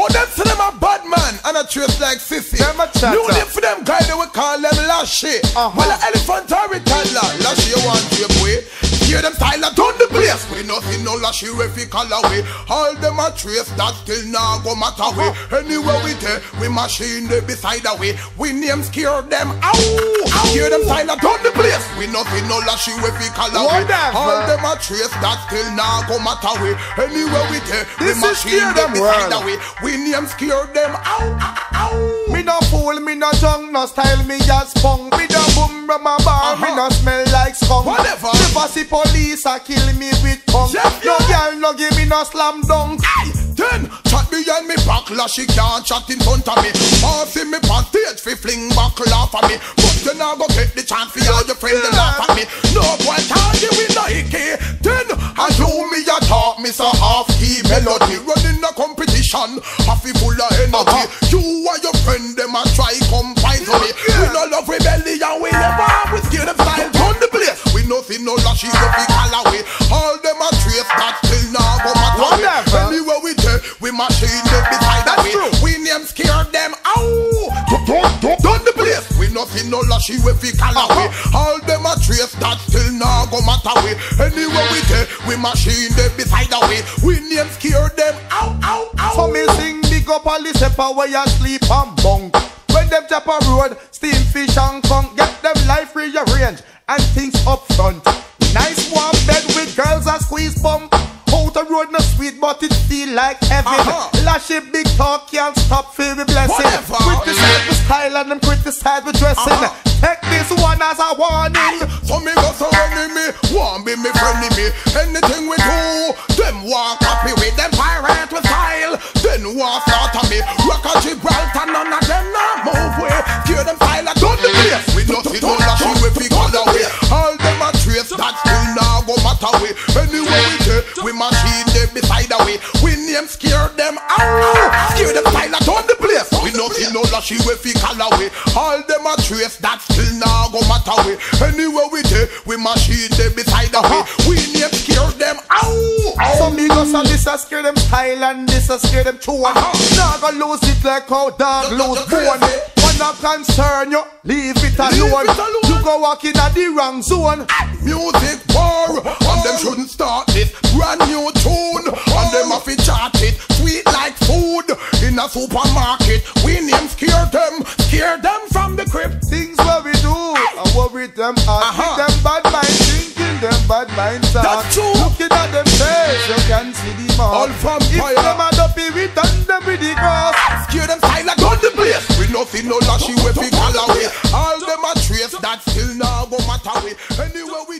Oh, them say them a bad man and a trace like sissy. Them a chatter. New name for them guy they we call them lashy. Uh-huh. Well, an elephant or a toddler, lashy you want to boy. Hear them style and turn the place. We nothing no lashy we fi call away. All them a trace that still now go matter way. Anywhere we take, we machine they beside the way. We name scare them. Ow, ow. Hear them style and turn the place. We nothing no lashy we fi call away. All them a trace that still now go matter way. Anywhere we take, we machine them beside world. the way. We name scare them. Ow, ow. Me no fool, me no junk, no style, me as punk. See police a kill me with punk. Yes, no yeah. girl no give me no slam dunk. Aye, Then chat behind me back, la she can't chat in front of me. Passing me on stage, fi fling back, laugh at me. But you now go get the chance for all your friends to laugh at me. No boy can't give me no hickey. Then I do me a talk, me so half key melody. Running a competition, half full of energy. Machine them beside the That's way. true. We name scare them. Ow! Don't, don't, don't the place. We nothing no lashy we fi call away. Uh-huh. All them a trace that still now go matter way. Anywhere we take, we machine them beside the way. We name scare them. Ow, ow, ow. So me sing big up all the stepper where you sleep and bunk. When them tap a road, steam fish and conch, get them life rearranged and things up front. Nice warm bed with girls and squeeze bump. Out the road no sweet, but it feel like heaven. Uh-huh. Lashy big talk can't stop feel the blessing. Whatever. Criticize the style and them criticize the dressing. Uh-huh. Take this one as a warning. So me go so enemy, want be me friendly me. Anything we do, them want copy with them pirate with style. Then walk out on me. Rock a Gibraltar, none of them not move way. Give them style and done the place. We nothing no lashy we fi call away. All them a trace that still now go matter way. Anyway we take, we machine We name scare them out. Scare them style and done the place. We nothing no lashy we fi call away. All them a trace that still now go matter way. Anywhere we take, we machine them beside the way. We name scare them out. Some amigos and this a scare them style and this a scare them tune. Uh-huh. Now go lose it like how dog Just- lose just bone. crazy. One not concern you, leave it Leave alone. it alone. You go walk in at the wrong zone. Music supermarket. We name scare them, scare them from the crib. Things what we do, and what with them heart, Uh-huh. with them bad mind thinking, them bad mind talk. That's true. Looking at them face, you can see the mark. All If vampire. them a dopey, we turn them with the grass. Scare them silent on the place. We nothing no lashy we fi call away. All them a trace that still now go matter way. Anywhere we